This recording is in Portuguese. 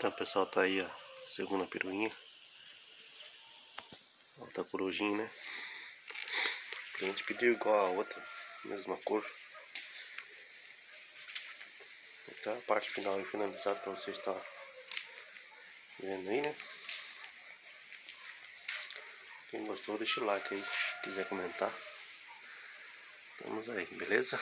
Então pessoal, tá aí a segunda peruinha. Outra corujinha, né? A gente pediu igual a outra, mesma cor. Então a parte final e finalizada pra vocês estar vendo aí, né? Quem gostou, deixa o like aí, se quiser comentar. Vamos aí, beleza?